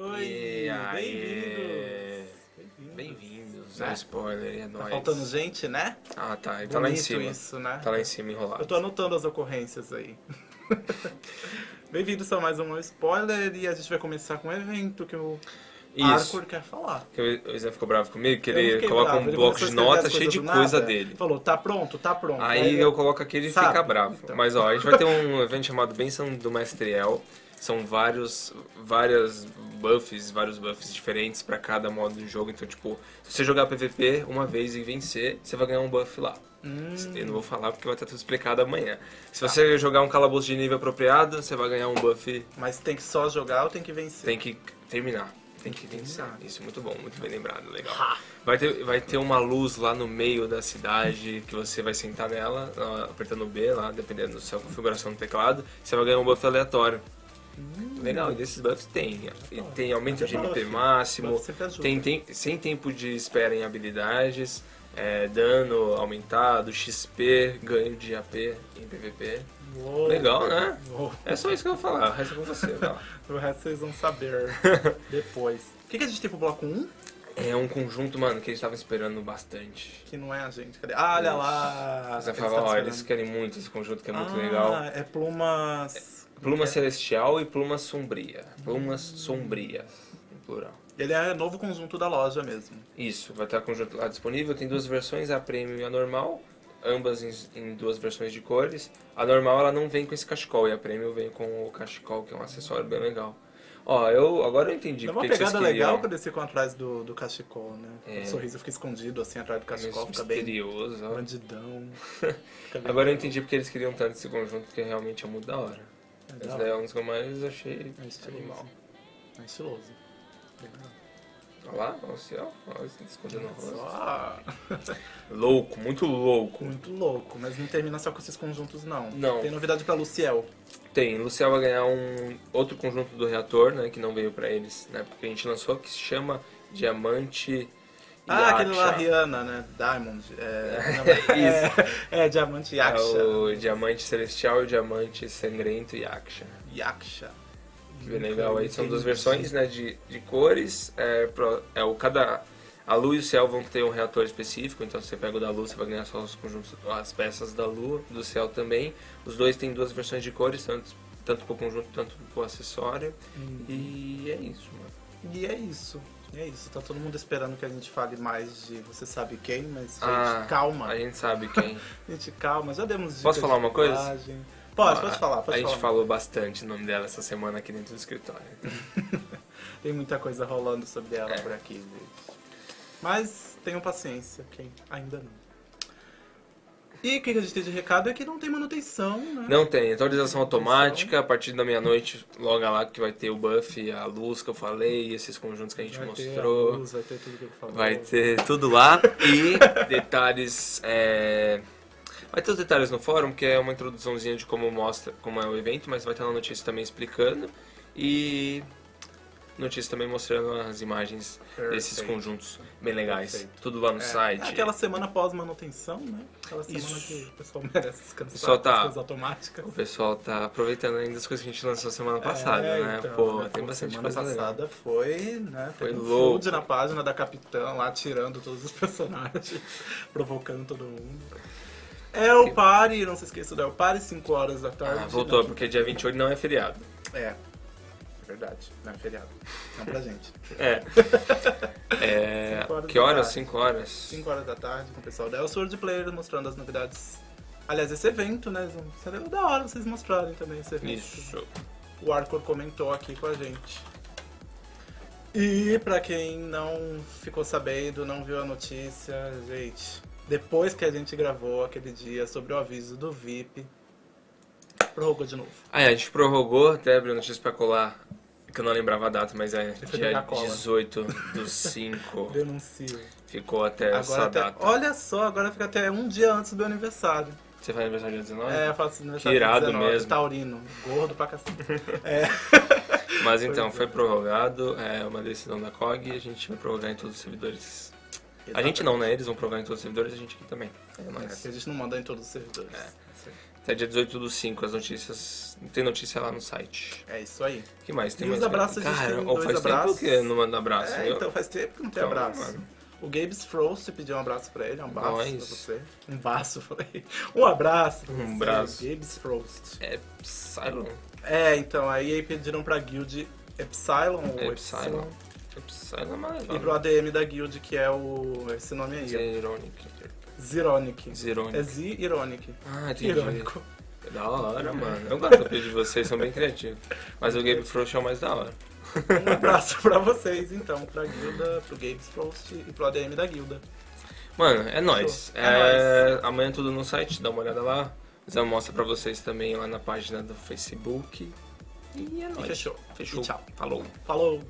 Oi, aí? bem-vindos. Bem-vindos Né? spoiler, é Tá nóis. faltando gente, né? Ah, tá. Ele tá lá em cima. isso, né? Tá lá em cima enrolado. Eu tô anotando as ocorrências aí. Bem-vindos a mais um spoiler e a gente vai começar com um evento que o Isso. Arthur quer falar. Que o Zé ficou bravo comigo, que ele coloca bravo, um ele bloco de notas as cheio de coisa nada. dele. Falou, tá pronto, tá pronto. Aí eu coloco aquele e Sabe? fica bravo. Então. Mas ó, a gente vai ter um evento chamado Benção do Maestriel. São vários, várias buffs, vários buffs diferentes pra cada modo do jogo. Então, tipo, se você jogar PVP uma vez e vencer, você vai ganhar um buff lá. Hum, Eu não vou falar porque vai estar tudo explicado amanhã. Se você jogar um calabouço de nível apropriado, você vai ganhar um buff. mas tem que só jogar ou tem que vencer? Tem que terminar. Tem que vencer. Isso, muito bom, muito bem lembrado, legal. Vai ter, vai ter uma luz lá no meio da cidade que você vai sentar nela, apertando o B lá, dependendo da sua configuração do teclado. Você vai ganhar um buff aleatório. Legal, e desses buffs tem. E tem aumento de MP máximo, tem, tem sem tempo de espera em habilidades, é, dano aumentado, XP, ganho de AP em PVP. Uou. Legal, né? Uou. É só isso que eu vou falar, o resto é com você. O resto vocês vão saber depois. O que, que a gente tem pro bloco 1? É um conjunto, mano, que eles estavam esperando bastante. Que não é a gente. Cadê? Ah, olha lá! Você Eles fala, estavam ó, eles querem muito esse conjunto que é muito ah, legal. é plumas... Pluma celestial e pluma sombria. Plumas sombrias, em plural. Ele é novo conjunto da loja mesmo. Isso, vai estar conjunto lá disponível. Tem duas versões, a premium e a normal. Ambas em, em duas versões de cores. A normal ela não vem com esse cachecol e a premium vem com o cachecol, que é um acessório bem legal. Ó, eu agora eu entendi Dá uma porque que pegada legal quando eles ficam atrás do, do cachecol, né? É. O sorriso fica escondido assim atrás do cachecol, fica bem misterioso, ó. bandidão. Fica bem Agora eu legal. entendi porque eles queriam tanto esse conjunto, porque realmente é muito da hora. É Esse da daí é um dos que eu mais achei É estiloso. animal. É estiloso. Olha lá, olha o céu, olha escondendo o rosto. Louco, muito louco. Muito louco, mas não termina só com esses conjuntos, não. Não. Tem novidade pra Luciel. Tem, Luciel vai ganhar um outro conjunto do reator, né, que não veio pra eles, né, porque a gente lançou, que se chama Diamante Ah, aquele lá. Rihanna, né? Diamond. É, não, é, é, Diamante É Yaksha. o Diamante Celestial e o Diamante Sangrento Yaksha. Yaksha. Que bem legal aí, são duas versões, né, de, de cores, é, pro- é o cada... A Lua e o Céu vão ter um reator específico, então se você pega o da Lua, você vai ganhar só os conjuntos, as peças da Lua, do Céu também. Os dois têm duas versões de cores, tanto, tanto pro conjunto, tanto pro acessório. E é isso, mano. E é isso. É isso. Tá todo mundo esperando que a gente fale mais de você sabe quem, mas, gente, Ah, calma. A gente sabe quem. Gente, calma. Já demos Posso falar uma coisa? Pode, pode Ah, falar, pode A gente falar. falou bastante o nome dela essa semana aqui dentro do escritório. Tem muita coisa rolando sobre ela É. por aqui, gente. Mas tenham paciência, quem ainda não. E o que a gente tem de recado é que não tem manutenção, né? Não tem, atualização automática, a partir da meia-noite, logo lá que vai ter o buff, a luz que eu falei, esses conjuntos que a gente vai ter a mostrou. luz, vai ter tudo que eu falei. Vai ter tudo lá e detalhes. é, Vai ter os detalhes no fórum, que é uma introduçãozinha de como mostra, como é o evento, mas vai ter uma notícia também explicando e notícia também mostrando as imagens desses Perfeito. conjuntos bem legais. Perfeito. Tudo lá no É, site. é aquela semana pós-manutenção, né? Aquela semana Isso. que o pessoal merece descansar, pessoal tá- as coisas automáticas. O pessoal tá aproveitando ainda as coisas que a gente lançou semana passada, É, né? então, Pô, né, tem bastante semana coisa legal. passada foi, né? Foi um louco. food na página da Capitã lá tirando todos os personagens, provocando todo mundo. É o Pare, não se esqueça do El Pare, 5 horas da tarde. Ah, voltou, na porque dia 28 não é feriado. É, é verdade, não é feriado. Não pra gente. É. É, horas que horas? tarde. 5 horas? 5 horas da tarde com o pessoal da El Sword Player mostrando as novidades. Aliás, esse evento, né? Seria da hora vocês mostrarem também esse evento. Isso. O Arcor comentou aqui com a gente. E pra quem não ficou sabendo, não viu a notícia, gente, depois que a gente gravou aquele dia sobre o aviso do VIP, prorrogou de novo. Ah, é, a gente prorrogou, até abriu notícia pra colar, que eu não lembrava a data, mas é dia pegar cola. 18 do 5. Denuncio. Ficou até essa Agora até, data. olha só, agora fica até um dia antes do aniversário. Você faz aniversário dia 19? É, eu faço aniversário dia 19, mesmo. taurino, gordo pra cacete. É. Mas então, foi prorrogado, é uma decisão da COG e a gente vai prorrogar em todos os servidores. A gente não, né? Eles vão prorrogar em todos os servidores a gente aqui também. É, É, mas porque a gente não manda em todos os servidores. É. Até dia 18 do 5, as notícias. Tem notícia lá no site. É isso aí. O que mais? Tem E mais os abraços, Cara, tem ou faz abraços. tempo que não manda abraço, É, viu? então faz tempo que não tem Então, abraço. mano. O Gabes Frost pediu um abraço pra ele, um abraço Nós. pra você. Um baço, falei. Um abraço. pra Um abraço. Gabes Frost. É Psylon. É, então, aí aí pediram pra guild Epsilon ou Epsilon. Epsilon. É mais E pro ADM da guild, que é o. esse nome aí. Zironic. Zironic. Zironic. É Z-Ironic. Ah, entendi. Irônico. É da hora, mano. Eu gosto do apelido de vocês, são bem criativos. Mas o Gabe Frost é o mais da hora. Um abraço pra vocês, então, pra guilda, pro Gabes Frost e pro ADM da guilda. Mano, é nóis. É É, amanhã tudo no site, dá uma olhada lá. Zé mostra pra vocês também lá na página do Facebook. E é E nóis. fechou. Fechou. E tchau. Falou. Falou!